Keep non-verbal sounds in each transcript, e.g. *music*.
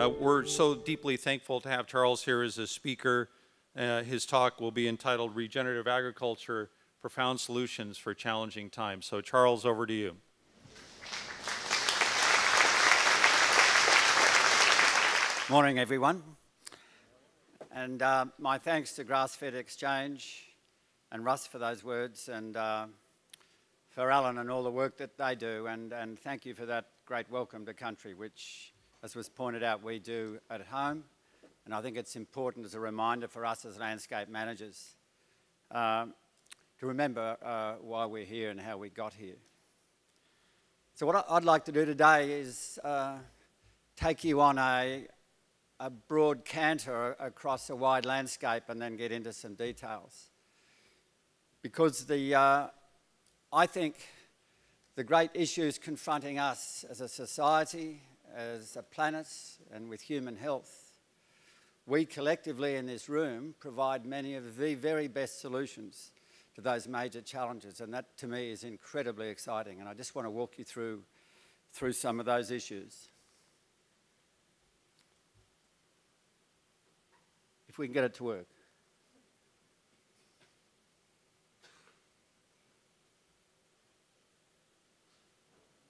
Uh, we're so deeply thankful to have Charles here as a speaker. Uh, his talk will be entitled Regenerative Agriculture Profound Solutions for Challenging Times. So, Charles, over to you. Morning, everyone. And uh, my thanks to Grassfed Exchange and Russ for those words, and uh, for Alan and all the work that they do. And, and thank you for that great welcome to country, which, as was pointed out, we do at home. And I think it's important as a reminder for us as landscape managers uh, to remember uh, why we're here and how we got here. So, what I'd like to do today is uh, take you on a, a broad canter across a wide landscape and then get into some details. Because the, uh, I think the great issues confronting us as a society, as a planet, and with human health, we collectively in this room provide many of the very best solutions to those major challenges. And that to me is incredibly exciting. And I just want to walk you through, through some of those issues. if we can get it to work.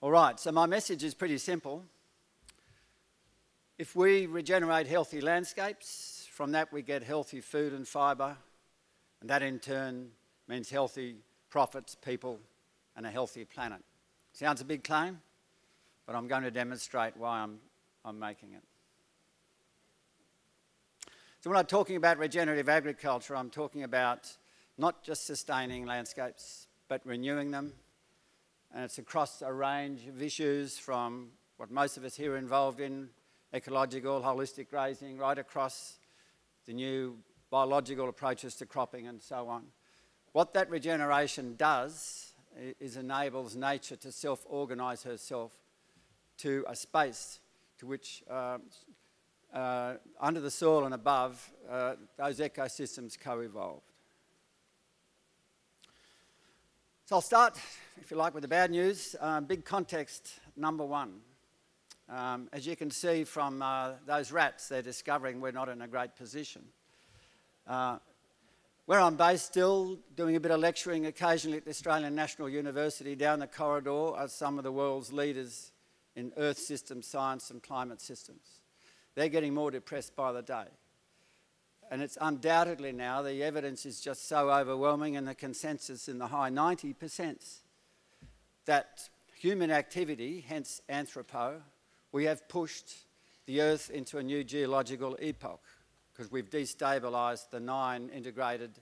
All right, so my message is pretty simple. If we regenerate healthy landscapes, from that we get healthy food and fibre, and that in turn means healthy profits, people, and a healthy planet. Sounds a big claim, but I'm going to demonstrate why I'm, I'm making it. So when I'm talking about regenerative agriculture, I'm talking about not just sustaining landscapes, but renewing them. And it's across a range of issues from what most of us here are involved in, ecological, holistic grazing, right across the new biological approaches to cropping and so on. What that regeneration does is enables nature to self-organise herself to a space to which uh, uh, under the soil and above, uh, those ecosystems co-evolved. So I'll start, if you like, with the bad news. Uh, big context number one. Um, as you can see from uh, those rats, they're discovering we're not in a great position. Uh, where I'm based still, doing a bit of lecturing occasionally at the Australian National University, down the corridor are some of the world's leaders in earth system science and climate systems. They're getting more depressed by the day. And it's undoubtedly now, the evidence is just so overwhelming and the consensus in the high 90% that human activity, hence anthropo, we have pushed the Earth into a new geological epoch because we've destabilised the nine integrated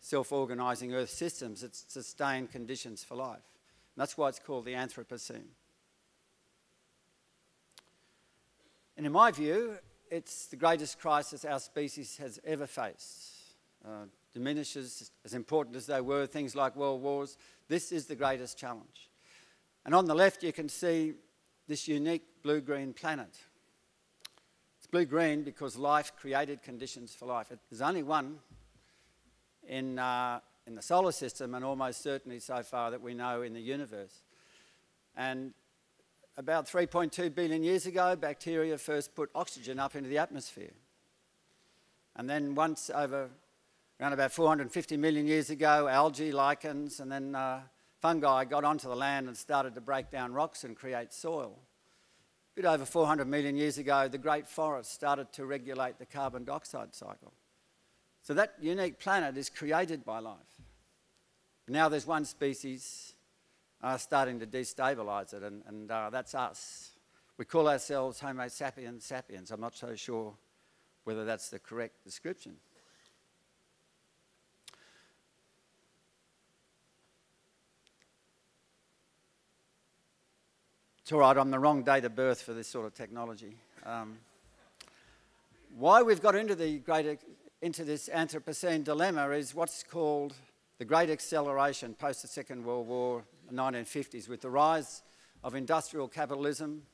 self-organising Earth systems that sustain conditions for life. And that's why it's called the Anthropocene. And in my view, it's the greatest crisis our species has ever faced. Uh, diminishes as important as they were, things like world wars. This is the greatest challenge. And on the left, you can see this unique blue-green planet. It's blue-green because life created conditions for life. There's only one in, uh, in the solar system and almost certainly so far that we know in the universe. And about 3.2 billion years ago, bacteria first put oxygen up into the atmosphere. And then once over around about 450 million years ago, algae, lichens, and then uh, fungi got onto the land and started to break down rocks and create soil. A bit over 400 million years ago, the great forest started to regulate the carbon dioxide cycle. So that unique planet is created by life. Now there's one species are starting to destabilise it, and, and uh, that's us. We call ourselves Homo sapiens sapiens. I'm not so sure whether that's the correct description. It's all right, I'm the wrong date of birth for this sort of technology. Um, why we've got into, the great, into this Anthropocene dilemma is what's called the Great Acceleration post the Second World War, 1950s with the rise of industrial capitalism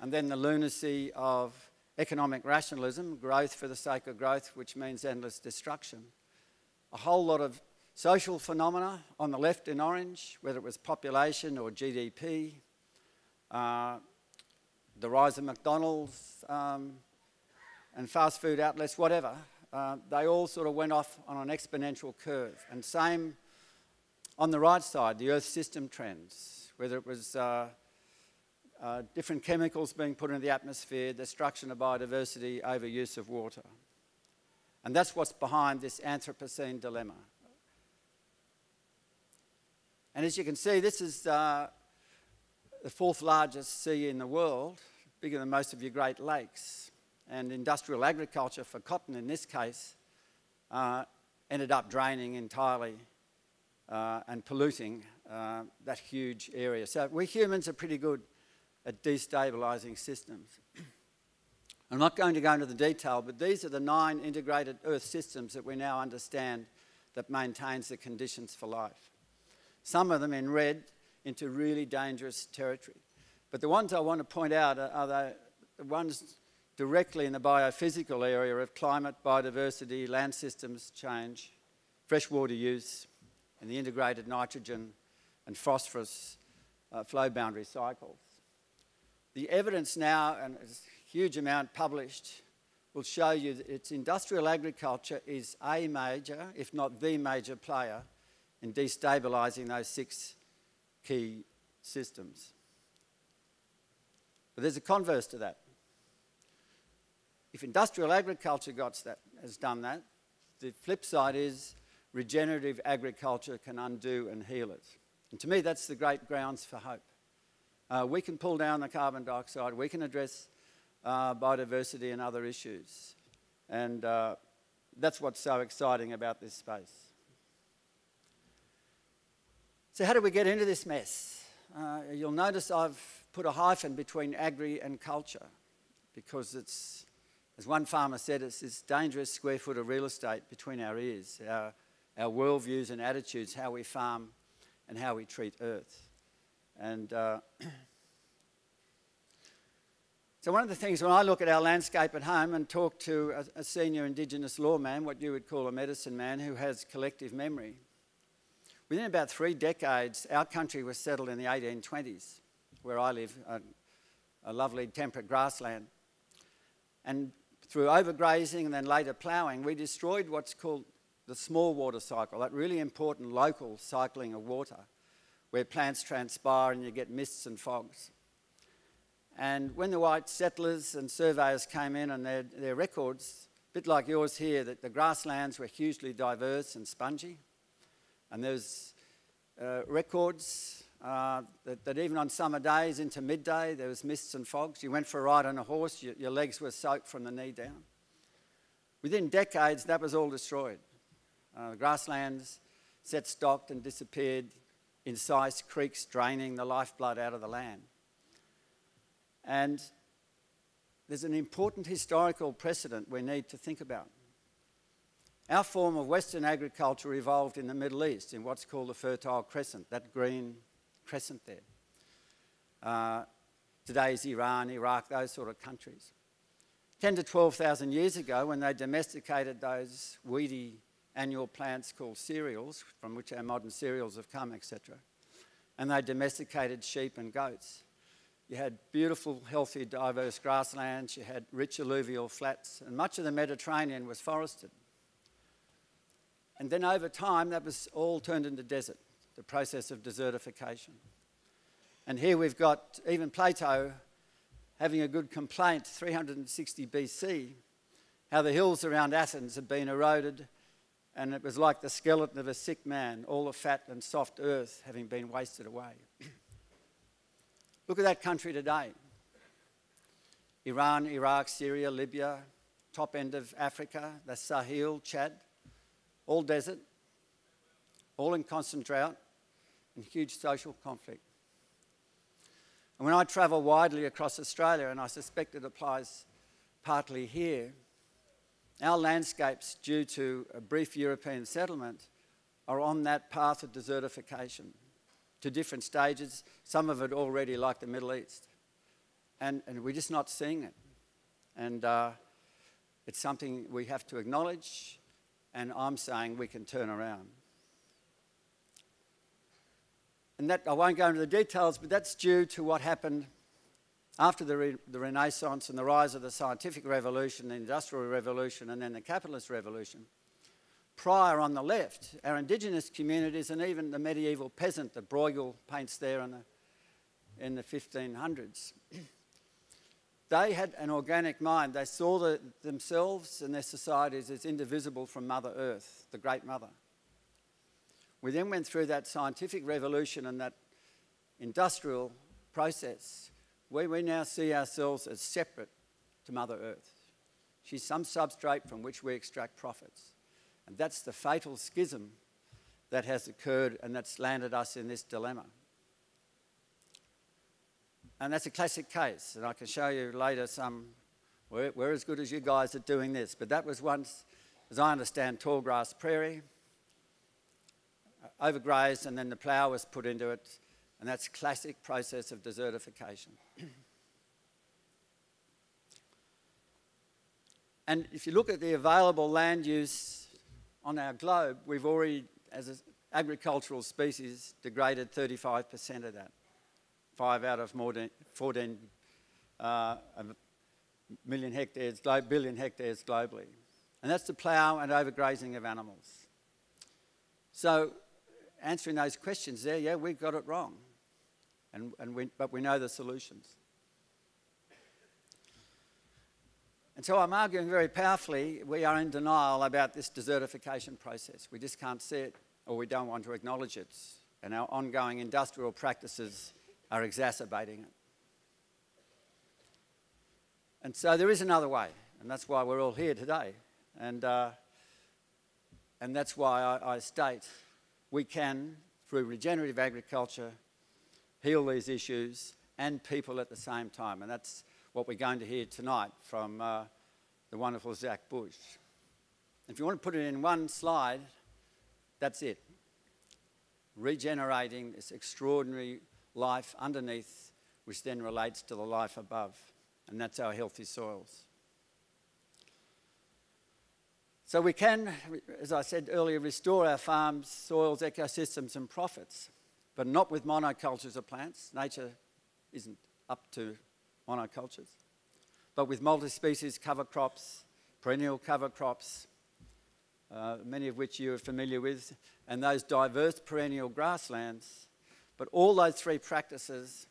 and then the lunacy of economic rationalism, growth for the sake of growth, which means endless destruction. A whole lot of social phenomena on the left in orange, whether it was population or GDP, uh, the rise of McDonald's um, and fast food outlets, whatever, uh, they all sort of went off on an exponential curve. And same on the right side, the Earth system trends, whether it was uh, uh, different chemicals being put into the atmosphere, destruction of biodiversity, overuse of water. And that's what's behind this Anthropocene dilemma. And as you can see, this is uh, the fourth largest sea in the world, bigger than most of your Great Lakes. And industrial agriculture for cotton, in this case, uh, ended up draining entirely uh, and polluting uh, that huge area. So we humans are pretty good at destabilising systems. *clears throat* I'm not going to go into the detail, but these are the nine integrated Earth systems that we now understand that maintains the conditions for life. Some of them in red into really dangerous territory. But the ones I want to point out are, are the, ones directly in the biophysical area of climate, biodiversity, land systems change, freshwater use, and the integrated nitrogen and phosphorus uh, flow boundary cycles. The evidence now, and a huge amount published, will show you that its industrial agriculture is a major, if not the major player, in destabilising those six key systems. But there's a converse to that. If industrial agriculture that, has done that, the flip side is regenerative agriculture can undo and heal it. And to me, that's the great grounds for hope. Uh, we can pull down the carbon dioxide, we can address uh, biodiversity and other issues. And uh, that's what's so exciting about this space. So, how do we get into this mess? Uh, you'll notice I've put a hyphen between agri and culture because it's, as one farmer said, it's this dangerous square foot of real estate between our ears, our, our worldviews and attitudes, how we farm and how we treat earth. And uh, *clears throat* so, one of the things when I look at our landscape at home and talk to a, a senior Indigenous lawman, what you would call a medicine man who has collective memory, Within about three decades, our country was settled in the 1820s, where I live, a, a lovely temperate grassland. And through overgrazing and then later ploughing, we destroyed what's called the small water cycle, that really important local cycling of water, where plants transpire and you get mists and fogs. And when the white settlers and surveyors came in and their, their records, a bit like yours here, that the grasslands were hugely diverse and spongy, and there's uh, records uh, that, that, even on summer days into midday, there was mists and fogs. You went for a ride on a horse, you, your legs were soaked from the knee down. Within decades, that was all destroyed. Uh, grasslands set stocked and disappeared, incised creeks draining the lifeblood out of the land. And there's an important historical precedent we need to think about. Our form of Western agriculture evolved in the Middle East in what's called the Fertile Crescent, that green crescent there. Uh, today's Iran, Iraq, those sort of countries. 10 to 12,000 years ago, when they domesticated those weedy annual plants called cereals, from which our modern cereals have come, etc., and they domesticated sheep and goats. You had beautiful, healthy, diverse grasslands, you had rich alluvial flats, and much of the Mediterranean was forested. And then over time, that was all turned into desert, the process of desertification. And here we've got even Plato having a good complaint, 360 BC, how the hills around Athens had been eroded and it was like the skeleton of a sick man, all the fat and soft earth having been wasted away. *clears throat* Look at that country today Iran, Iraq, Syria, Libya, top end of Africa, the Sahel, Chad all desert, all in constant drought, and huge social conflict. And when I travel widely across Australia, and I suspect it applies partly here, our landscapes, due to a brief European settlement, are on that path of desertification to different stages, some of it already like the Middle East. And, and we're just not seeing it. And uh, it's something we have to acknowledge and I'm saying we can turn around. And that, I won't go into the details, but that's due to what happened After the, re- the Renaissance and the rise of the scientific revolution, the industrial revolution, and then the capitalist revolution, prior on the left, our indigenous communities and even the medieval peasant that Bruegel paints there in the, in the 1500s, *clears throat* they had an organic mind. They saw the, themselves and their societies as indivisible from Mother Earth, the Great Mother. We then went through that scientific revolution and that industrial process where we now see ourselves as separate to Mother Earth. She's some substrate from which we extract profits. And that's the fatal schism that has occurred and that's landed us in this dilemma. And that's a classic case, and I can show you later some. We're, we're as good as you guys at doing this, but that was once, as I understand, tall grass prairie, uh, overgrazed, and then the plough was put into it, and that's classic process of desertification. *clears throat* and if you look at the available land use on our globe, we've already, as an agricultural species, degraded 35% of that. Five out of more than 14 uh, million hectares, billion hectares globally. And that's the plough and overgrazing of animals. So, answering those questions there, yeah, we've got it wrong and, and we, but we know the solutions. And so I'm arguing very powerfully we are in denial about this desertification process. We just can't see it or we don't want to acknowledge it. And our ongoing industrial practices are exacerbating it. And so there is another way, and that's why we're all here today. And, uh, and that's why I, I state we can, through regenerative agriculture, heal these issues and people at the same time. And that's what we're going to hear tonight from uh, the wonderful Zach Bush. If you want to put it in one slide, that's it. Regenerating this extraordinary life underneath, which then relates to the life above. And that's our healthy soils. So we can, as I said earlier, restore our farms, soils, ecosystems, and profits but not with monocultures of plants. Nature isn't up to monocultures. But with multi-species cover crops, perennial cover crops, uh, many of which you are familiar with, and those diverse perennial grasslands. But all those three practices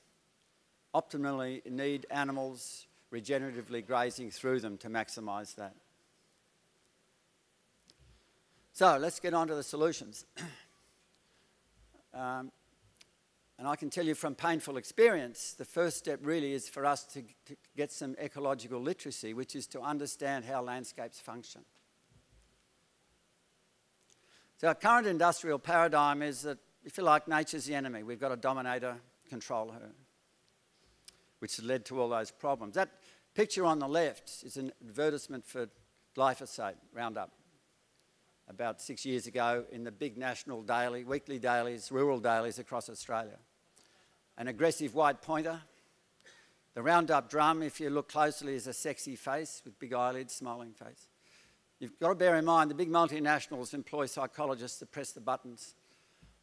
optimally need animals regeneratively grazing through them to maximise that. So let's get on to the solutions. *clears throat* um, and I can tell you from painful experience, the first step really is for us to, to, get some ecological literacy, which is to understand how landscapes function. So, our current industrial paradigm is that, if you like, nature's the enemy. We've got to dominate her, control her, which led to all those problems. That picture on the left is an advertisement for glyphosate, Roundup about six years ago in the big national daily, weekly dailies, rural dailies across Australia. An aggressive white pointer. The Roundup drum, if you look closely, is a sexy face with big eyelids, smiling face. You've got to bear in mind the big multinationals employ psychologists to press the buttons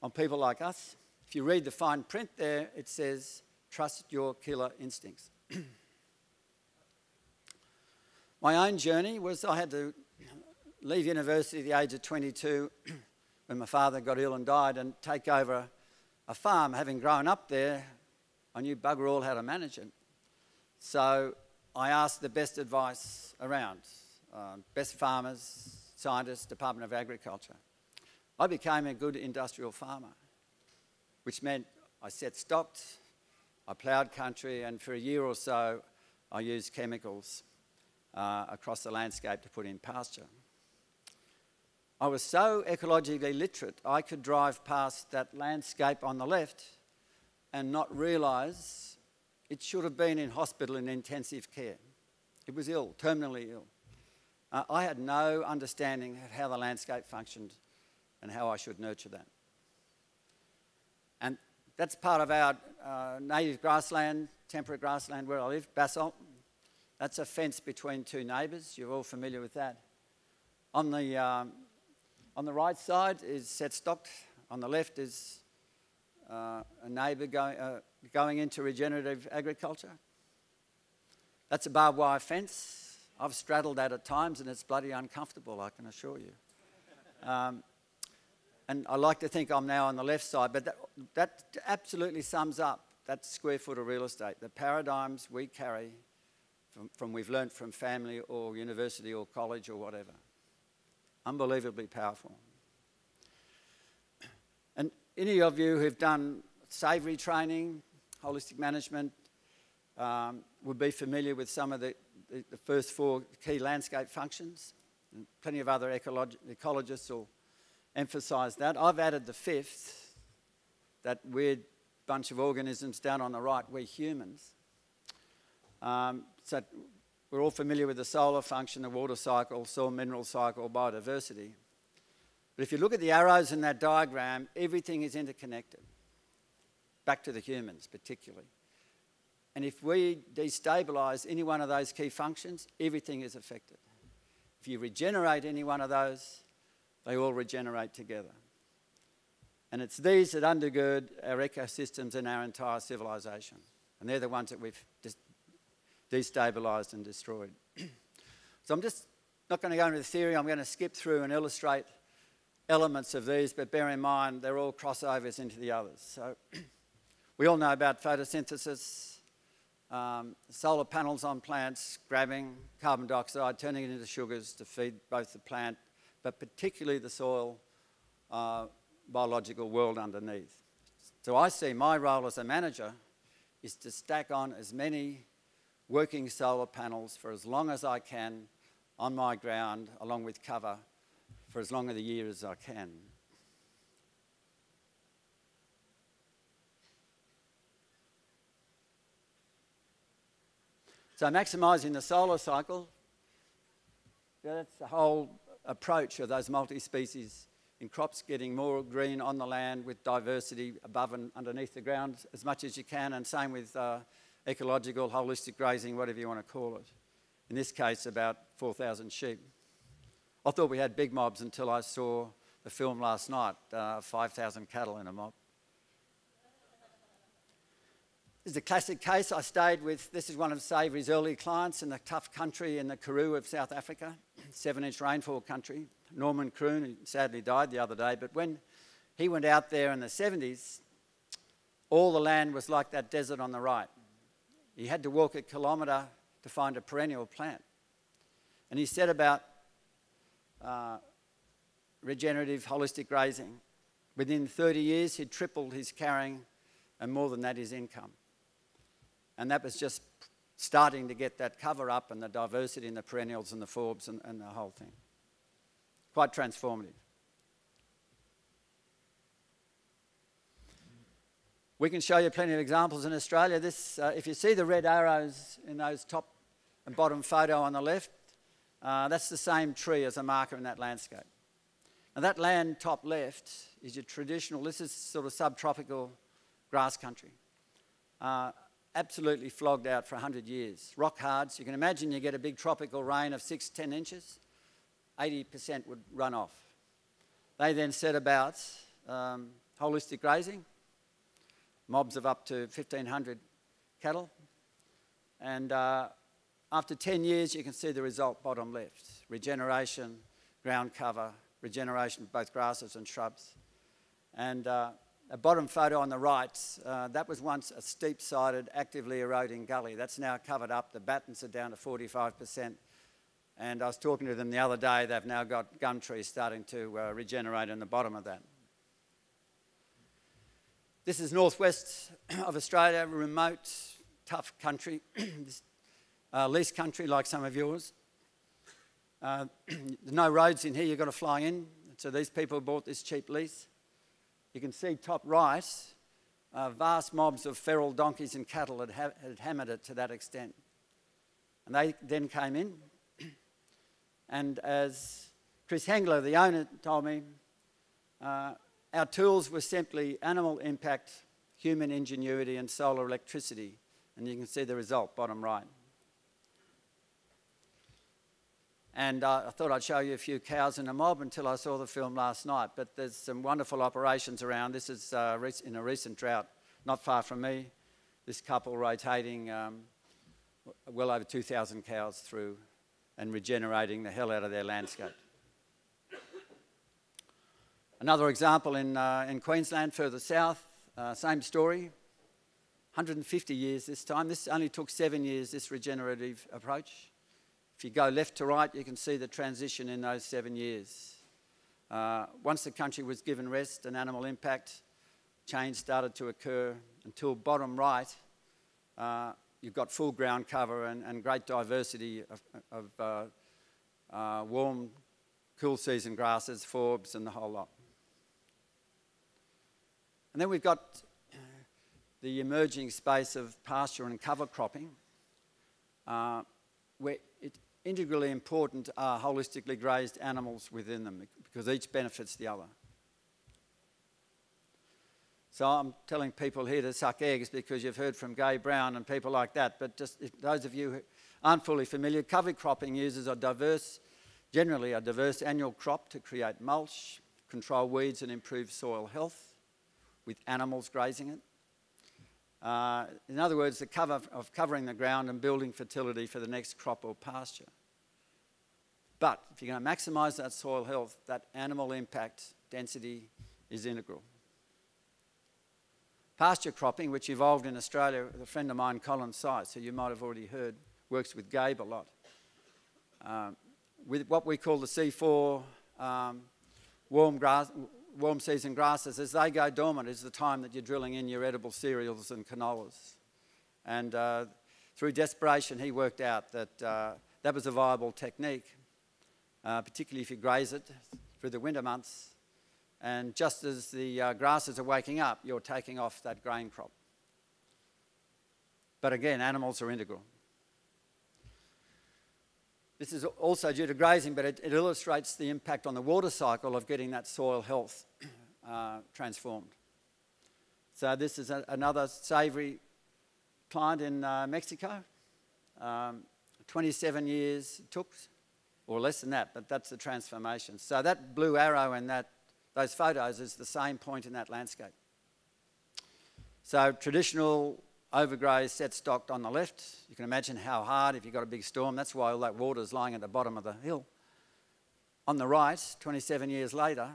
on people like us. If you read the fine print there, it says, trust your killer instincts. *clears throat* My own journey was I had to leave university at the age of 22 *clears throat* when my father got ill and died and take over a farm. Having grown up there, I knew bugger all how to manage it. So I asked the best advice around, uh, best farmers, scientists, Department of Agriculture. I became a good industrial farmer, which meant I set stocked, I ploughed country, and for a year or so I used chemicals uh, across the landscape to put in pasture. I was so ecologically literate, I could drive past that landscape on the left and not realise it should have been in hospital in intensive care. It was ill, terminally ill. Uh, I had no understanding of how the landscape functioned and how I should nurture that. And that's part of our uh, native grassland, temperate grassland where I live, basalt. That's a fence between two neighbours. You're all familiar with that. On the um, on the right side is set stocked. On the left is uh, a neighbour going, uh, going into regenerative agriculture. That's a barbed wire fence. I've straddled that at times and it's bloody uncomfortable, I can assure you. Um, and I like to think I'm now on the left side, but that, that absolutely sums up that square foot of real estate. The paradigms we carry from, from we've learnt from family or university or college or whatever. Unbelievably powerful. And any of you who've done Savory training, holistic management, um, would be familiar with some of the, the, the, first four key landscape functions. And plenty of other ecolog- ecologists will emphasise that. I've added the fifth, that weird bunch of organisms down on the right, we're humans. Um, so we're all familiar with the solar function, the water cycle, soil mineral cycle, biodiversity. But if you look at the arrows in that diagram, everything is interconnected. Back to the humans, particularly. And if we destabilise any one of those key functions, everything is affected. If you regenerate any one of those, they all regenerate together. And it's these that undergird our ecosystems and our entire civilization. And they're the ones that we've just destabilised and destroyed. *clears throat* so I'm just not going to go into the theory, I'm going to skip through and illustrate elements of these, but bear in mind they're all crossovers into the others. So *clears throat* we all know about photosynthesis, um, solar panels on plants, grabbing carbon dioxide, turning it into sugars to feed both the plant, but particularly the soil uh, biological world underneath. So I see my role as a manager is to stack on as many working solar panels for as long as I can on my ground, along with cover, for as long of the year as I can. So maximising the solar cycle, that's the whole approach of those multi-species in crops getting more green on the land with diversity above and underneath the ground as much as you can, and same with uh, ecological, holistic grazing, whatever you want to call it. In this case, about 4,000 sheep. I thought we had big mobs until I saw the film last night, uh, 5,000 cattle in a mob. This is a classic case. I stayed with, this is one of Savory's early clients in the tough country in the Karoo of South Africa, seven inch rainfall country. Norman Kroon, who sadly died the other day, but when he went out there in the 70s, all the land was like that desert on the right. He had to walk a kilometre to find a perennial plant. And he said about uh, regenerative holistic grazing, within 30 years, he'd tripled his carrying and more than that, his income. And that was just starting to get that cover up and the diversity in the perennials and the forbs and, and the whole thing. Quite transformative. We can show you plenty of examples in Australia. This, uh, if you see the red arrows in those top and bottom photo on the left, uh, that's the same tree as a marker in that landscape. Now that land top left is your traditional, this is sort of subtropical grass country. Uh, absolutely flogged out for 100 years. Rock hard, so you can imagine you get a big tropical rain of 6, 10 inches, 80% would run off. They then set about um, holistic grazing, mobs of up to 1,500 cattle. And uh, after 10 years, you can see the result bottom left. Regeneration, ground cover, regeneration of both grasses and shrubs. And uh, a bottom photo on the right, uh, that was once a steep-sided, actively eroding gully. That's now covered up. The battens are down to 45%. And I was talking to them the other day, they've now got gum trees starting to uh, regenerate in the bottom of that. This is northwest *clears throat* of Australia, remote, tough country, *clears throat* uh, lease country like some of yours. Uh, *clears throat* no roads in here, you've got to fly in. So these people bought this cheap lease. You can see top right, uh, vast mobs of feral donkeys and cattle had, ha- had hammered it to that extent. And they then came in, *clears throat* and as Chris Hengler, the owner, told me, uh, our tools were simply animal impact, human ingenuity, and solar electricity. And you can see the result, bottom right. And uh, I thought I'd show you a few cows in a mob until I saw the film last night. But there's some wonderful operations around. This is uh, in a recent drought, not far from me. This couple rotating um, well over 2,000 cows through and regenerating the hell out of their landscape. Another example in, uh, in Queensland, further south, uh, same story. 150 years this time. This only took seven years, this regenerative approach. If you go left to right, you can see the transition in those seven years. Uh, once the country was given rest and animal impact, change started to occur until bottom right, uh, you've got full ground cover and, and great diversity of, of uh, uh, warm, cool season grasses, forbs, and the whole lot. And then we've got the emerging space of pasture and cover cropping, uh, where integrally important are holistically grazed animals within them because each benefits the other. So I'm telling people here to suck eggs because you've heard from Gabe Brown and people like that, but just those of you who aren't fully familiar, cover cropping uses a diverse, generally a diverse annual crop to create mulch, control weeds and improve soil health with animals grazing it. Uh, in other words, the cover of covering the ground and building fertility for the next crop or pasture. But if you're going to maximise that soil health, that animal impact density is integral. Pasture cropping, which evolved in Australia with a friend of mine, Colin Seis, who you might have already heard, works with Gabe a lot. Um, with what we call the C4 um, warm grass, warm season grasses, as they go dormant, is the time that you're drilling in your edible cereals and canolas. And uh, through desperation, he worked out that uh, that was a viable technique, uh, particularly if you graze it through the winter months. And just as the uh, grasses are waking up, you're taking off that grain crop. But again, animals are integral. This is also due to grazing, but it, it illustrates the impact on the water cycle of getting that soil health uh, transformed. So this is a, another savoury plant in uh, Mexico. Um, 27 years took, or less than that, but that's the transformation. So that blue arrow in that, those photos is the same point in that landscape. So traditional overgrazed set stocked on the left. You can imagine how hard if you've got a big storm. That's why all that water is lying at the bottom of the hill. On the right, 27 years later,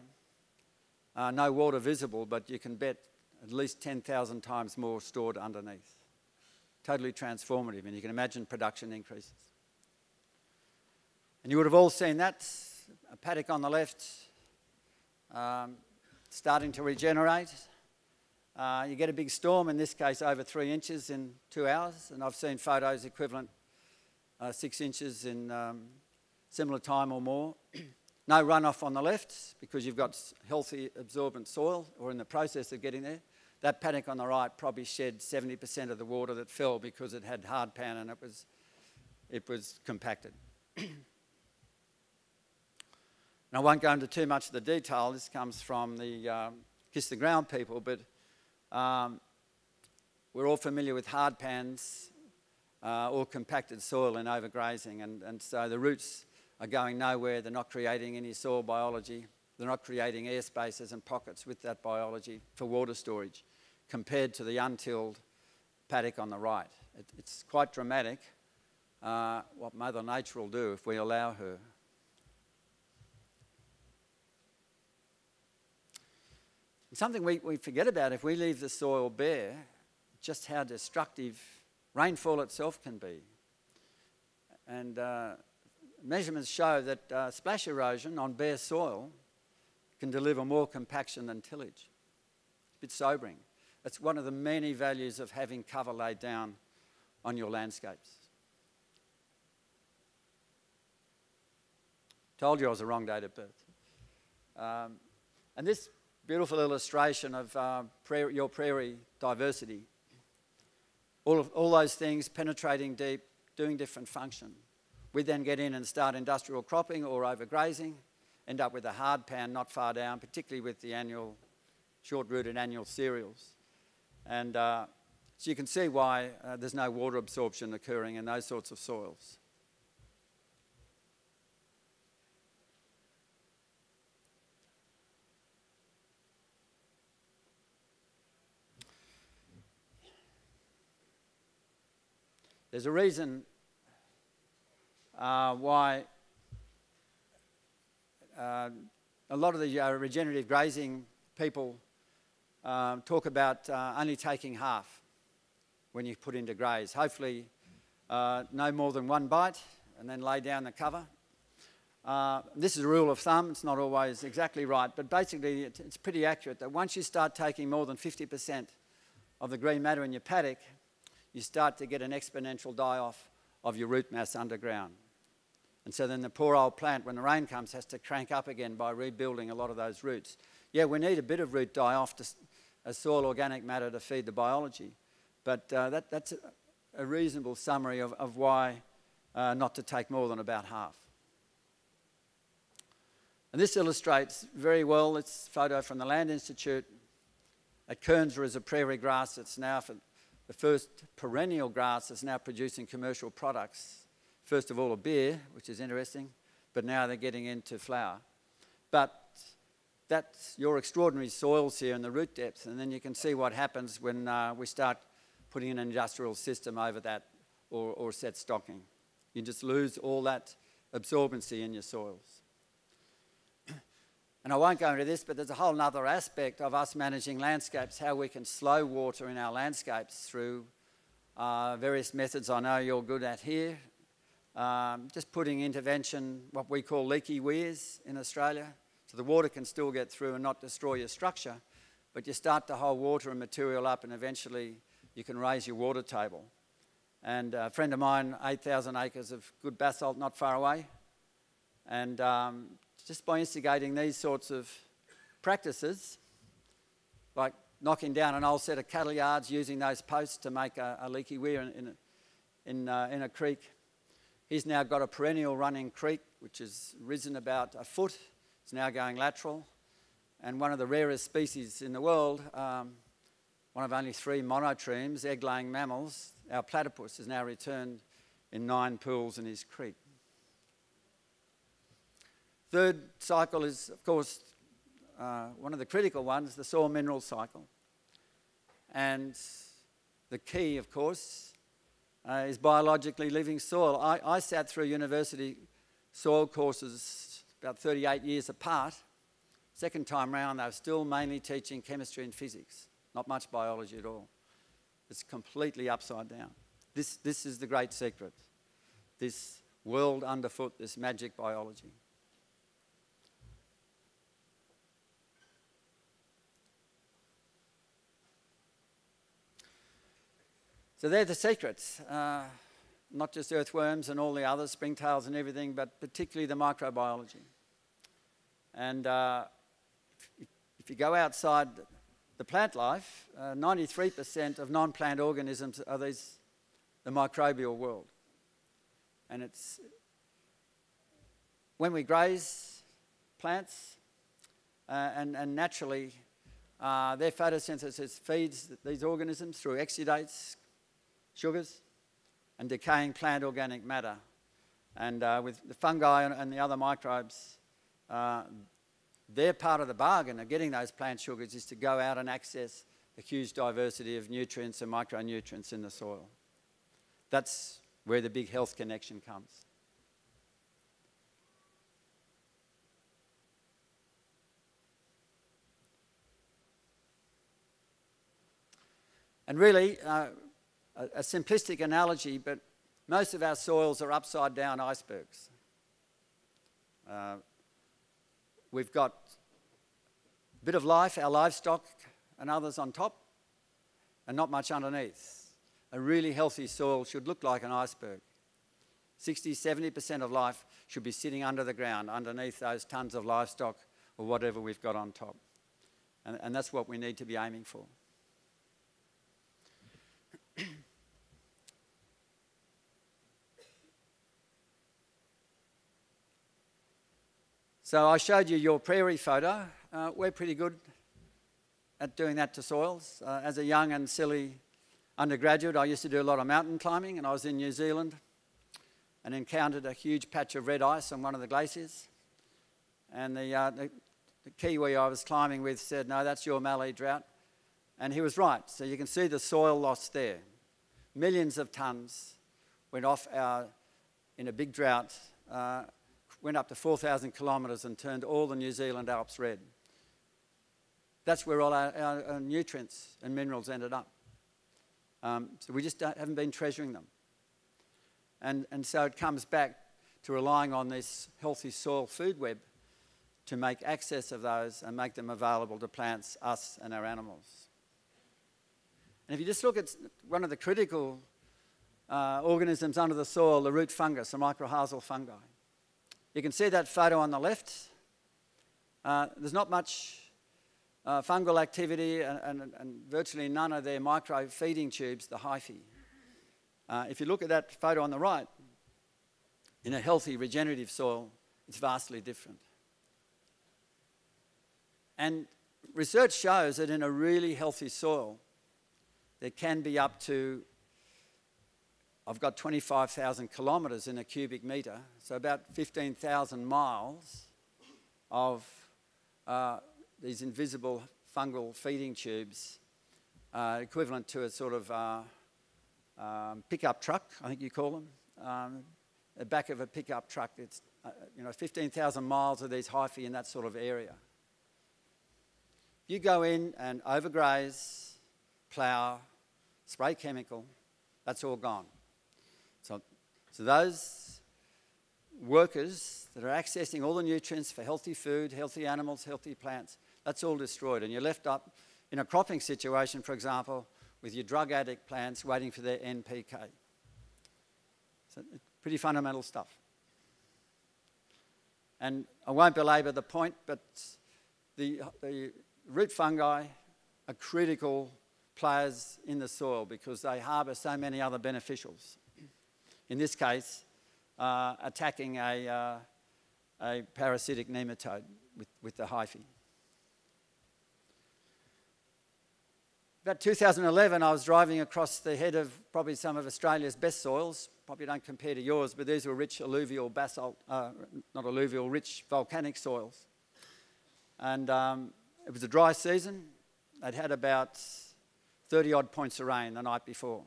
uh, no water visible, but you can bet at least 10,000 times more stored underneath. Totally transformative, and you can imagine production increases. And you would have all seen that a paddock on the left um, starting to regenerate. Uh, you get a big storm, in this case over three inches in two hours, and I've seen photos equivalent uh, six inches in um, similar time or more. *clears throat* no runoff on the left because you've got healthy absorbent soil or in the process of getting there. That paddock on the right probably shed 70% of the water that fell because it had hard pan and it was, it was compacted. *clears throat* and I won't go into too much of the detail. This comes from the um, Kiss the Ground people, but um, we're all familiar with hard pans uh, or compacted soil and overgrazing, and, and so the roots are going nowhere. They're not creating any soil biology. They're not creating air spaces and pockets with that biology for water storage compared to the untilled paddock on the right. It, it's quite dramatic uh, what Mother Nature will do if we allow her. Something we, we forget about if we leave the soil bare, just how destructive rainfall itself can be. And uh, measurements show that uh, splash erosion on bare soil can deliver more compaction than tillage. It's a bit sobering. It's one of the many values of having cover laid down on your landscapes. Told you I was the wrong date of birth. Um, and this beautiful illustration of uh, prairie, your prairie diversity. All, of, all those things penetrating deep, doing different function. We then get in and start industrial cropping or overgrazing, end up with a hard pan not far down, particularly with the annual, short-rooted annual cereals. And uh, so you can see why uh, there's no water absorption occurring in those sorts of soils. There's a reason uh, why uh, a lot of the uh, regenerative grazing people um, talk about uh, only taking half when you put into graze. Hopefully, uh, no more than one bite and then lay down the cover. Uh, this is a rule of thumb, it's not always exactly right, but basically it, it's pretty accurate that once you start taking more than 50% of the green matter in your paddock, you start to get an exponential die off of your root mass underground. And so then the poor old plant, when the rain comes, has to crank up again by rebuilding a lot of those roots. Yeah, we need a bit of root die off to, as soil organic matter to feed the biology, but uh, that, that's a, a, reasonable summary of, of why uh, not to take more than about half. And this illustrates very well, it's photo from the Land Institute at Kernza is a prairie grass that's now for the first perennial grass is now producing commercial products. First of all, a beer, which is interesting, but now they're getting into flour. But that's your extraordinary soils here and the root depth, and then you can see what happens when uh, we start putting an industrial system over that or, or set stocking. You just lose all that absorbency in your soils. And I won't go into this, but there's a whole other aspect of us managing landscapes, how we can slow water in our landscapes through uh, various methods I know you're good at here. Um, just putting intervention, what we call leaky weirs in Australia, so the water can still get through and not destroy your structure, but you start to hold water and material up and eventually you can raise your water table. And a friend of mine, 8,000 acres of good basalt not far away, and um, just by instigating these sorts of practices, like knocking down an old set of cattle yards using those posts to make a, a leaky weir in, in, in, uh, in a creek. He's now got a perennial running creek which has risen about a foot. It's now going lateral. And one of the rarest species in the world, um, one of only three monotremes, egg laying mammals, our platypus, has now returned in nine pools in his creek. Third cycle is, of course, uh, one of the critical ones, the soil mineral cycle. And the key, of course, uh, is biologically living soil. I, I sat through university soil courses about 38 years apart. Second time round, they were still mainly teaching chemistry and physics, not much biology at all. It's completely upside down. This, this is the great secret. This world underfoot, this magic biology. So they're the secrets, uh, not just earthworms and all the others, springtails and everything, but particularly the microbiology. And uh, if, if, you go outside the plant life, 93% uh, of non-plant organisms are these, the microbial world. And it's when we graze plants, uh, and, and naturally uh, their photosynthesis feeds these organisms through exudates, sugars, and decaying plant organic matter. And uh, with the fungi and, the other microbes, uh, their part of the bargain of getting those plant sugars is to go out and access the huge diversity of nutrients and micronutrients in the soil. That's where the big health connection comes. And really, uh, a, a simplistic analogy, but most of our soils are upside down icebergs. Uh, we've got a bit of life, our livestock and others on top, and not much underneath. A really healthy soil should look like an iceberg. 60, 70% of life should be sitting under the ground, underneath those tons of livestock or whatever we've got on top. And, and that's what we need to be aiming for. So I showed you your prairie photo. Uh, we're pretty good at doing that to soils. Uh, as a young and silly undergraduate, I used to do a lot of mountain climbing, and I was in New Zealand and encountered a huge patch of red ice on one of the glaciers. And the, uh, the, the Kiwi I was climbing with said, No, that's your mallee drought. And he was right. So you can see the soil loss there. Millions of tonnes went off our, in a big drought, uh, went up to 4,000 kilometres and turned all the New Zealand Alps red. That's where all our, our, our nutrients and minerals ended up. Um, so we just haven't been treasuring them. And, and so it comes back to relying on this healthy soil food web to make access of those and make them available to plants, us, and our animals. And if you just look at one of the critical uh, organisms under the soil, the root fungus, the mycorrhizal fungi, you can see that photo on the left. Uh, there's not much uh, fungal activity and, and, and, virtually none of their micro feeding tubes, the hyphae. Uh, if you look at that photo on the right, in a healthy regenerative soil, it's vastly different. And research shows that in a really healthy soil, there can be up to, I've got 25,000 kilometres in a cubic metre, so about 15,000 miles of uh, these invisible fungal feeding tubes, uh, equivalent to a sort of uh, um, pickup truck, I think you call them. Um, the back of a pickup truck, it's uh, you know 15,000 miles of these hyphae in that sort of area. You go in and overgraze, plough, spray chemical, that's all gone. So, those workers that are accessing all the nutrients for healthy food, healthy animals, healthy plants, that's all destroyed. And you're left up in a cropping situation, for example, with your drug addict plants waiting for their NPK. So pretty fundamental stuff. And I won't belabor the point, but the, the root fungi are critical players in the soil because they harbour so many other beneficials. In this case, uh, attacking a, uh, a parasitic nematode with, with the hyphae. About 2011, I was driving across the head of probably some of Australia's best soils. Probably don't compare to yours, but these were rich alluvial basalt, uh, not alluvial, rich volcanic soils. And um, it was a dry season. They'd had about 30 odd points of rain the night before.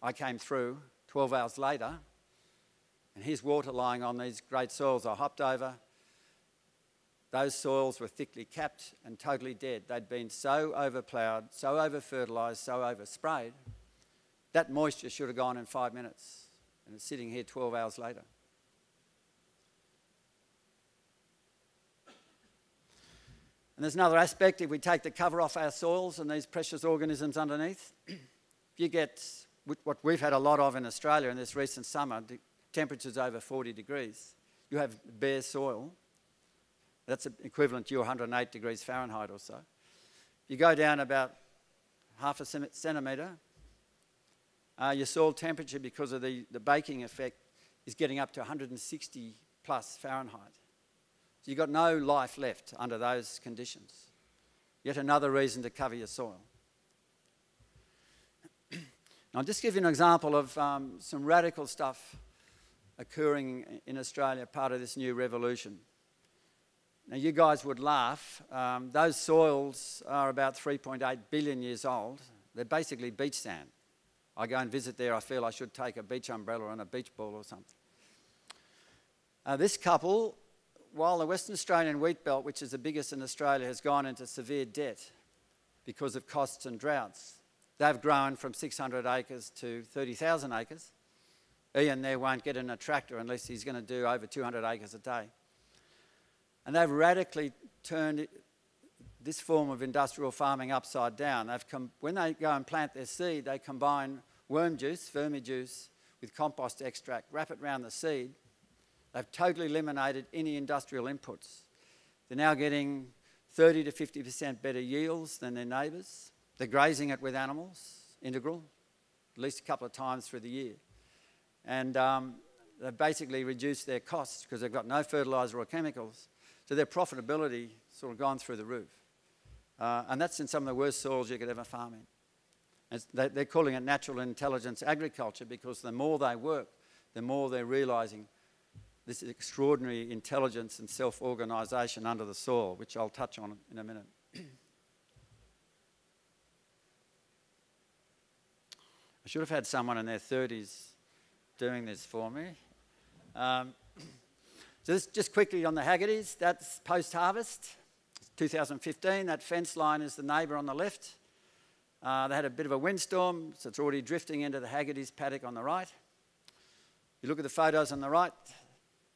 I came through 12 hours later, and here's water lying on these great soils. I hopped over, those soils were thickly capped and totally dead. They'd been so overploughed, so over-fertilised, so oversprayed. That moisture should have gone in five minutes, and it's sitting here 12 hours later. And there's another aspect if we take the cover off our soils and these precious organisms underneath. *clears throat* if you get what we've had a lot of in Australia in this recent summer, the temperatures over 40 degrees, you have bare soil that's equivalent to your 108 degrees Fahrenheit or so. You go down about half a centimetre, uh, your soil temperature, because of the, the baking effect, is getting up to 160 plus Fahrenheit. So you've got no life left under those conditions. Yet another reason to cover your soil. I'll just give you an example of um, some radical stuff occurring in Australia, part of this new revolution. Now, you guys would laugh. Um, those soils are about 3.8 billion years old. They're basically beach sand. I go and visit there, I feel I should take a beach umbrella and a beach ball or something. Uh, this couple, while the Western Australian wheat belt, which is the biggest in Australia, has gone into severe debt because of costs and droughts, they've grown from 600 acres to 30,000 acres. Ian there won't get in a tractor unless he's going to do over 200 acres a day. And they've radically turned this form of industrial farming upside down. They've when they go and plant their seed, they combine worm juice, vermijuice, with compost extract, wrap it around the seed. They've totally eliminated any industrial inputs. They're now getting 30 to 50% better yields than their neighbours. They're grazing it with animals, integral, at least a couple of times through the year. And um, they've basically reduced their costs because they've got no fertiliser or chemicals. So their profitability sort of gone through the roof. Uh, and that's in some of the worst soils you could ever farm in. They, they're calling it natural intelligence agriculture because the more they work, the more they're realising this extraordinary intelligence and self-organisation under the soil, which I'll touch on in a minute. *clears throat* I should have had someone in their 30s doing this for me. Um, just, just quickly on the Haggertys, that's post-harvest, 2015. That fence line is the neighbour on the left. Uh, they had a bit of a windstorm, so it's already drifting into the Haggertys paddock on the right. You look at the photos on the right,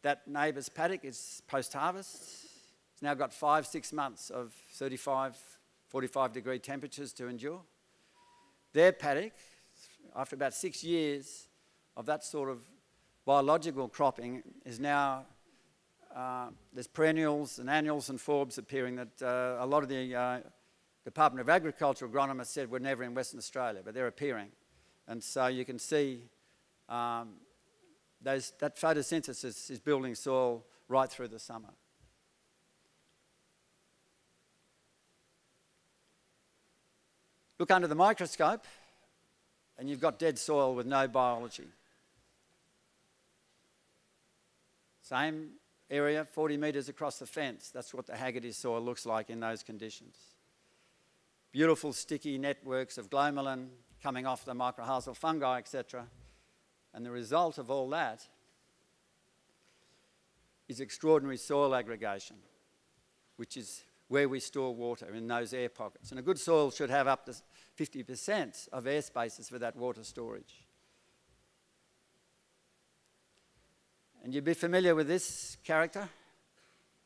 that neighbour's paddock is post-harvest. It's now got five, six months of 35, 45 degree temperatures to endure. Their paddock, after about six years of that sort of biological cropping, is now, uh, there's perennials and annuals and forbs appearing that uh, a lot of the uh, Department of Agriculture agronomists said were never in Western Australia, but they're appearing. And so you can see um, those, that photosynthesis is building soil right through the summer. Look under the microscope and you've got dead soil with no biology. Same area, 40 metres across the fence. That's what the Haggerty soil looks like in those conditions. Beautiful sticky networks of glomalin coming off the mycorrhizal fungi, etc. And the result of all that is extraordinary soil aggregation, which is where we store water in those air pockets. And a good soil should have up to 50% of air spaces for that water storage. And you'd be familiar with this character.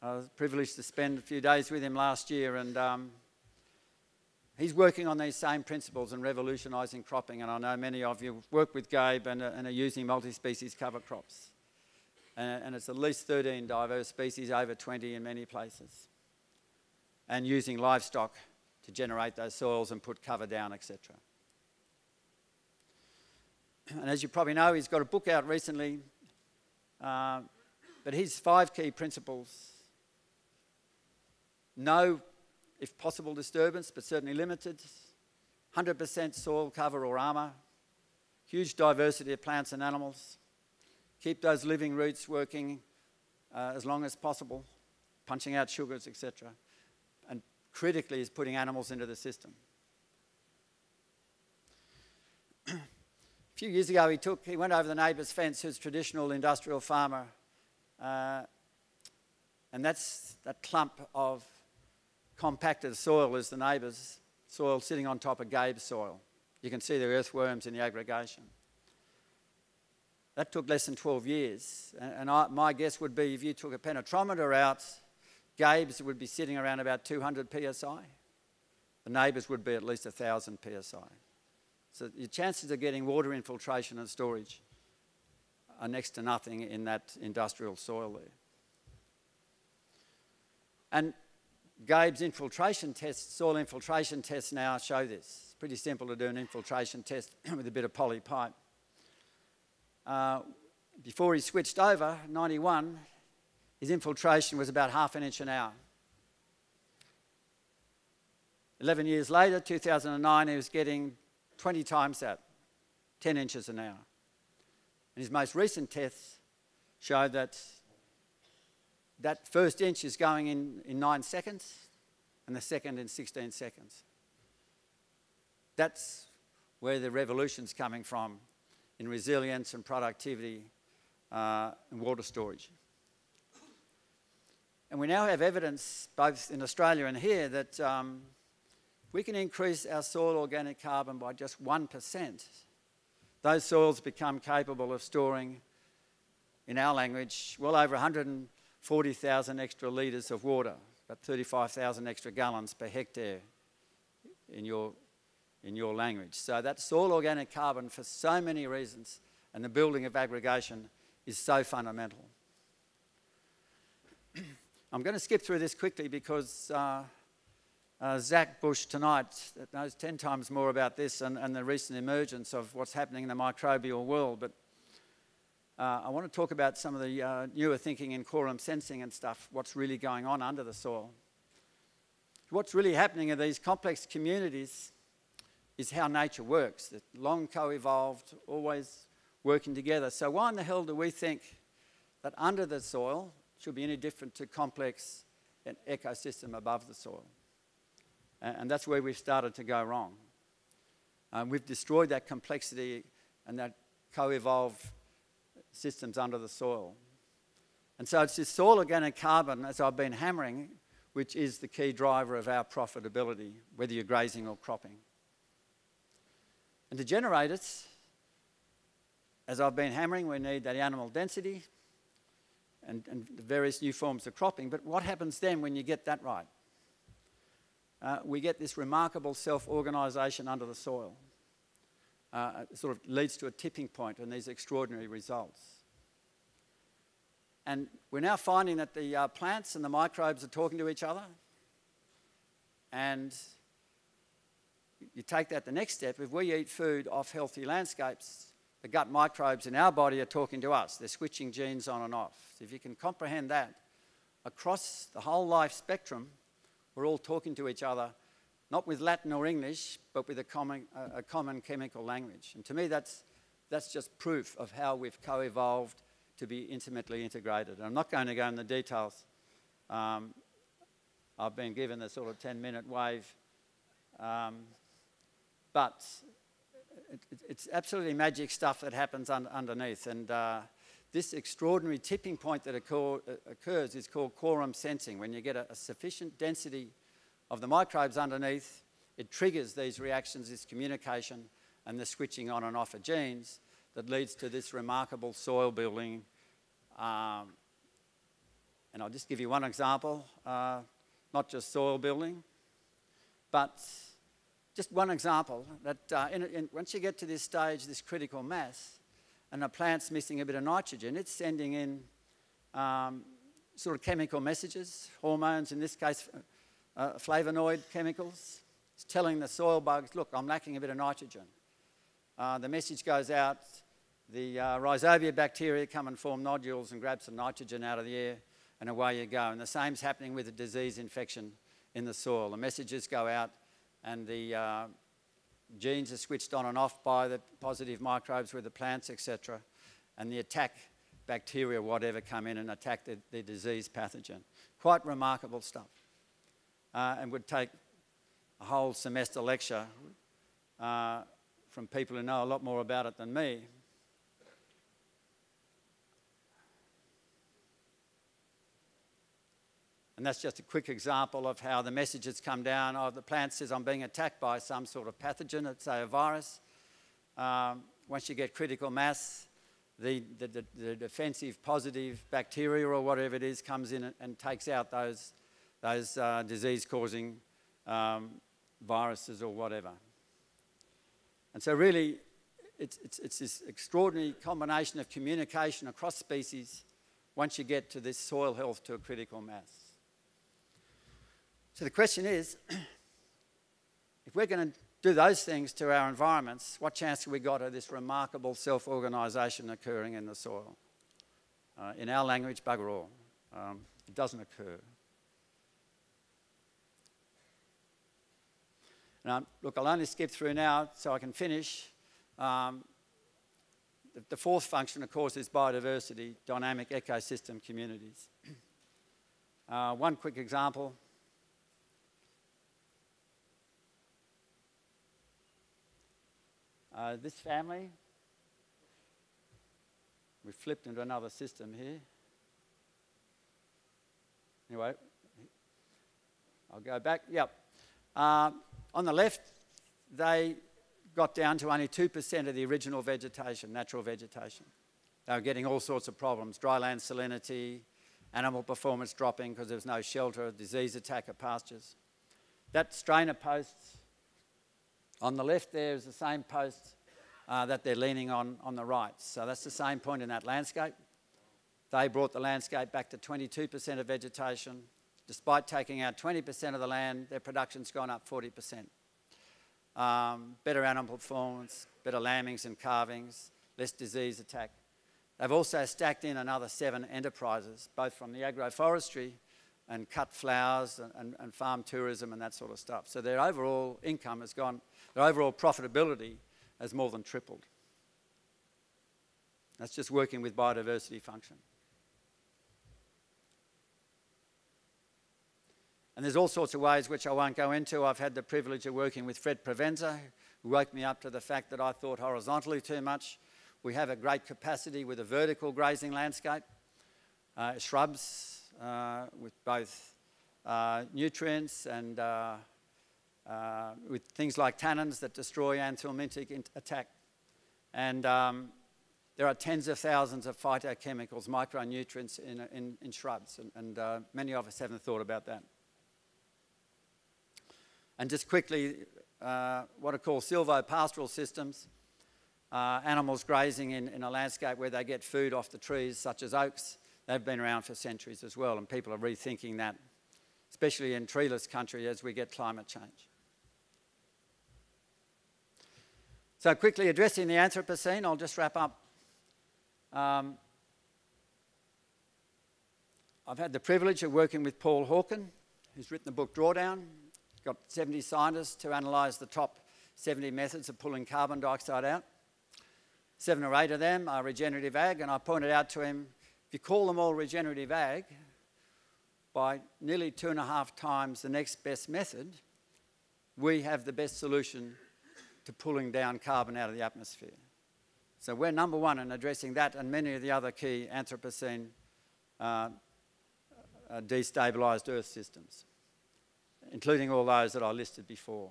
I was privileged to spend a few days with him last year, and um, he's working on these same principles and revolutionising cropping. And I know many of you work with Gabe and, and are using multi species cover crops. And, and it's at least 13 diverse species, over 20 in many places and using livestock to generate those soils and put cover down, etc. And as you probably know, he's got a book out recently, uh, but his five key principles no, if possible, disturbance, but certainly limited, 100% soil cover or armour, huge diversity of plants and animals, keep those living roots working uh, as long as possible, punching out sugars, etc critically is putting animals into the system. *clears throat* a few years ago, he, took, he went over the neighbour's fence, who's traditional industrial farmer, uh, and that's that clump of compacted soil is the neighbour's soil sitting on top of Gabe's soil. You can see the earthworms in the aggregation. That took less than 12 years, and, and I, my guess would be if you took a penetrometer out Gabe's would be sitting around about 200 psi. The neighbours would be at least 1,000 psi. So your chances of getting water infiltration and storage are next to nothing in that industrial soil there. And Gabe's infiltration tests, soil infiltration tests now show this. It's pretty simple to do an infiltration test *clears throat* with a bit of poly pipe. Uh, before he switched over, 91, his infiltration was about half an inch an hour. 11 years later, 2009, he was getting 20 times that, 10 inches an hour. And his most recent tests showed that that first inch is going in, in nine seconds and the second in 16 seconds. That's where the revolution's coming from in resilience and productivity uh, and water storage. And we now have evidence, both in Australia and here, that um, we can increase our soil organic carbon by just 1%. Those soils become capable of storing, in our language, well over 140,000 extra litres of water, about 35,000 extra gallons per hectare in your, in your language. So that soil organic carbon, for so many reasons, and the building of aggregation is so fundamental. I'm going to skip through this quickly because uh, uh, Zach Bush tonight knows 10 times more about this and, and, the recent emergence of what's happening in the microbial world. But uh, I want to talk about some of the uh, newer thinking in quorum sensing and stuff, what's really going on under the soil. What's really happening in these complex communities is how nature works, that long co-evolved, always working together. So why in the hell do we think that under the soil should be any different to complex an ecosystem above the soil. And that's where we've started to go wrong. Um, we've destroyed that complexity and that co-evolved systems under the soil. And so it's this soil organic carbon, as I've been hammering, which is the key driver of our profitability, whether you're grazing or cropping. And to generate it, as I've been hammering, we need that animal density and, and various new forms of cropping. But what happens then when you get that right? Uh, we get this remarkable self organisation under the soil. Uh, it sort of leads to a tipping point and these extraordinary results. And we're now finding that the uh, plants and the microbes are talking to each other. And you take that the next step. If we eat food off healthy landscapes, the gut microbes in our body are talking to us. They're switching genes on and off. So if you can comprehend that, across the whole life spectrum, we're all talking to each other, not with Latin or English, but with a common, a common chemical language. And to me, that's, that's just proof of how we've co evolved to be intimately integrated. And I'm not going to go into the details. Um, I've been given the sort of 10 minute wave. Um, but it, it's absolutely magic stuff that happens un underneath. And uh, this extraordinary tipping point that occur, occurs is called quorum sensing. When you get a, a, sufficient density of the microbes underneath, it triggers these reactions, this communication, and the switching on and off of genes that leads to this remarkable soil building. Um, and I'll just give you one example, uh, not just soil building, but just one example that uh, in, in, once you get to this stage, this critical mass, and the plant's missing a bit of nitrogen, it's sending in um, sort of chemical messages, hormones, in this case, uh, flavonoid chemicals. It's telling the soil bugs, look, I'm lacking a bit of nitrogen. Uh, the message goes out, the uh, rhizobia bacteria come and form nodules and grab some nitrogen out of the air, and away you go. And the same's happening with a disease infection in the soil. The messages go out, and the uh, genes are switched on and off by the positive microbes with the plants, etc. And the attack bacteria, whatever, come in and attack the, the disease pathogen. Quite remarkable stuff. Uh, and would take a whole semester lecture uh, from people who know a lot more about it than me. And that's just a quick example of how the messages come down. Oh, the plant says I'm being attacked by some sort of pathogen, let's say a virus. Um, once you get critical mass, the, the, the, the, defensive positive bacteria or whatever it is comes in and, and takes out those, those uh, disease causing um, viruses or whatever. And so, really, it's, it's, it's this extraordinary combination of communication across species once you get to this soil health to a critical mass. So the question is *clears throat* if we're going to do those things to our environments, what chance have we got of this remarkable self organisation occurring in the soil? Uh, in our language, bugger all. Um, it doesn't occur. Now, look, I'll only skip through now so I can finish. Um, the, the, fourth function, of course, is biodiversity, dynamic ecosystem communities. *clears throat* Uh, one quick example Uh, this family, we flipped into another system here. Anyway, I'll go back. Yep. Uh, on the left, they got down to only 2% of the original vegetation, natural vegetation. They were getting all sorts of problems dryland salinity, animal performance dropping because there was no shelter, disease attack of pastures. That strainer posts on the left there is the same post uh, that they're leaning on on the right. So that's the same point in that landscape. They brought the landscape back to 22% of vegetation. Despite taking out 20% of the land, their production's gone up 40%. Um, better animal performance, better lambings and calvings, less disease attack. They've also stacked in another seven enterprises, both from the agroforestry and cut flowers and, and, and farm tourism and that sort of stuff. So their overall income has gone their overall profitability has more than tripled. That's just working with biodiversity function. And there's all sorts of ways which I won't go into. I've had the privilege of working with Fred Provenza, who woke me up to the fact that I thought horizontally too much. We have a great capacity with a vertical grazing landscape, uh, shrubs uh, with both uh, nutrients and uh, with things like tannins that destroy anthelmintic attack. And um, there are tens of thousands of phytochemicals, micronutrients in, in, in shrubs, and, and uh, many of us haven't thought about that. And just quickly, uh, what are called silvopastoral systems, uh, animals grazing in, in a landscape where they get food off the trees, such as oaks, they've been around for centuries as well, and people are rethinking that, especially in treeless country as we get climate change. So quickly addressing the Anthropocene, I'll just wrap up. Um, I've had the privilege of working with Paul Hawken, who's written the book Drawdown. Got 70 scientists to analyse the top 70 methods of pulling carbon dioxide out. Seven or eight of them are regenerative ag, and I pointed out to him, if you call them all regenerative ag, by nearly two and a half times the next best method, we have the best solution to pulling down carbon out of the atmosphere. So we're number one in addressing that and many of the other key Anthropocene uh, uh, destabilised Earth systems, including all those that I listed before.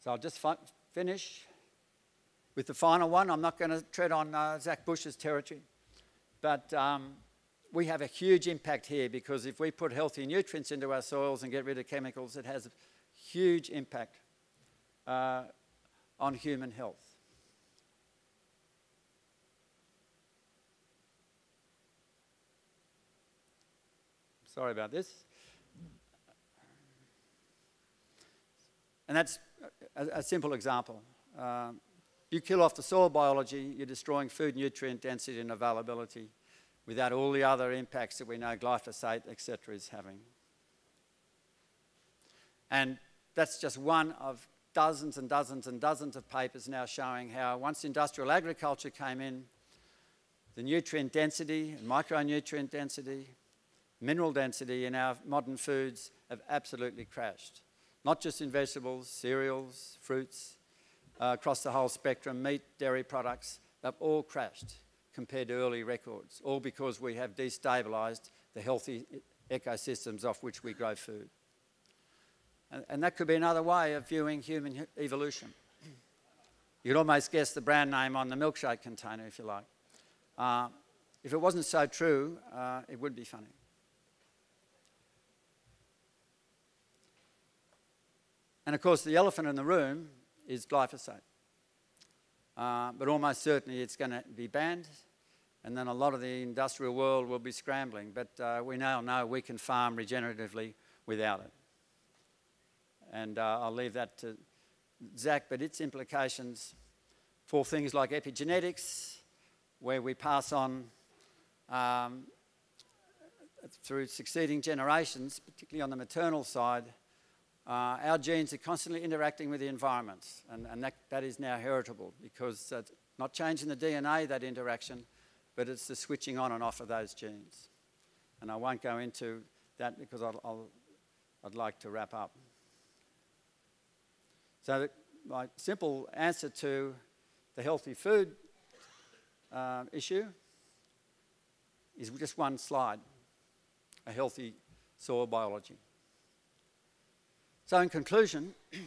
So I'll just fi finish with the final one, I'm not going to tread on uh, Zach Bush's territory, but um, we have a huge impact here because if we put healthy nutrients into our soils and get rid of chemicals, it has a huge impact uh, on human health. Sorry about this. And that's a, a simple example. Um, you kill off the soil biology, you're destroying food nutrient density and availability without all the other impacts that we know glyphosate, etc., is having. And that's just one of dozens and dozens and dozens of papers now showing how once industrial agriculture came in, the nutrient density and micronutrient density, mineral density in our modern foods have absolutely crashed. Not just in vegetables, cereals, fruits, uh, across the whole spectrum, meat, dairy products, they've all crashed compared to early records, all because we have destabilised the healthy ecosystems off which we grow food. And, and that could be another way of viewing human evolution. You'd almost guess the brand name on the milkshake container, if you like. Uh, if it wasn't so true, uh, it would be funny. And of course, the elephant in the room is glyphosate. Uh, but almost certainly it's going to be banned, and then a lot of the industrial world will be scrambling. But uh, we now know we can farm regeneratively without it. And uh, I'll leave that to Zach, but its implications for things like epigenetics, where we pass on um, through succeeding generations, particularly on the maternal side, uh, our genes are constantly interacting with the environment, and, and that, that is now heritable because it's not changing the DNA, that interaction, but it's the switching on and off of those genes. And I won't go into that because I'll, I'll, I'd like to wrap up. So, my simple answer to the healthy food uh, issue is just one slide a healthy soil biology. So, in conclusion, *clears throat*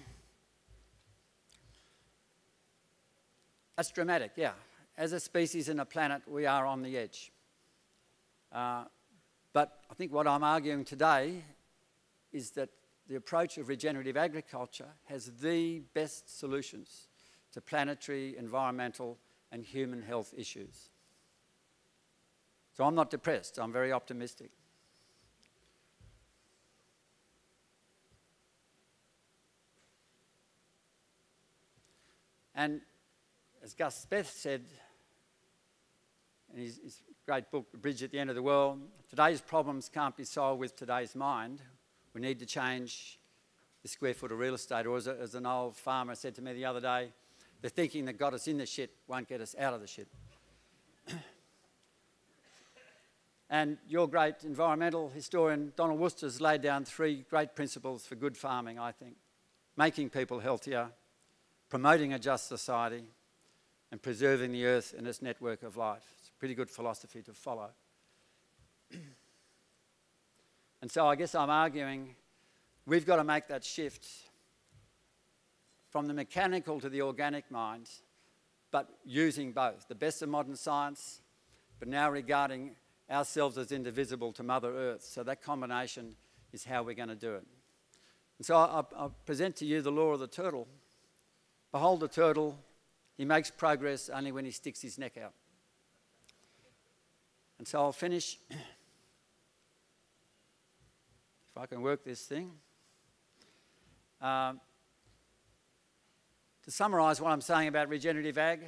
that's dramatic, yeah. As a species and a planet, we are on the edge. Uh, but I think what I'm arguing today is that the approach of regenerative agriculture has the best solutions to planetary, environmental, and human health issues. So I'm not depressed, I'm very optimistic. And as Gus Speth said in his, his, great book, The Bridge at the End of the World, today's problems can't be solved with today's mind. We need to change the square foot of real estate. Or as, a, as an old farmer said to me the other day, the thinking that got us in the shit won't get us out of the shit. *clears throat* And your great environmental historian, Donald Worster, has laid down three great principles for good farming, I think making people healthier, promoting a just society, and preserving the earth and its network of life. It's a pretty good philosophy to follow. *clears throat* and so I guess I'm arguing we've got to make that shift from the mechanical to the organic mind, but using both the best of modern science, but now regarding ourselves as indivisible to Mother Earth. So that combination is how we're going to do it. And so I, I present to you the law of the turtle. Behold the turtle, he makes progress only when he sticks his neck out. And so I'll finish. *clears throat* if I can work this thing. Um, to summarise what I'm saying about regenerative ag,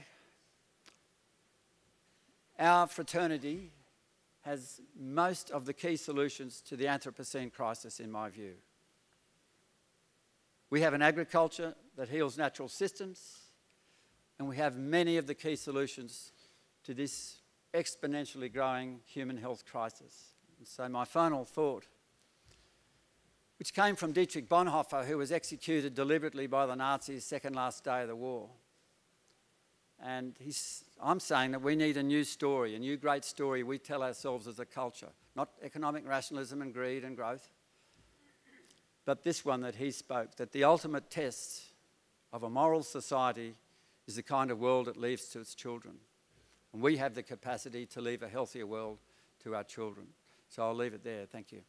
our fraternity has most of the key solutions to the Anthropocene crisis, in my view. We have an agriculture that heals natural systems, and we have many of the key solutions to this exponentially growing human health crisis. And so, my final thought, which came from Dietrich Bonhoeffer, who was executed deliberately by the Nazis second last day of the war. And I'm saying that we need a new story, a new great story we tell ourselves as a culture, not economic rationalism and greed and growth, but this one that he spoke that the ultimate test of a moral society is the kind of world it leaves to its children. And we have the capacity to leave a healthier world to our children. So I'll leave it there. Thank you.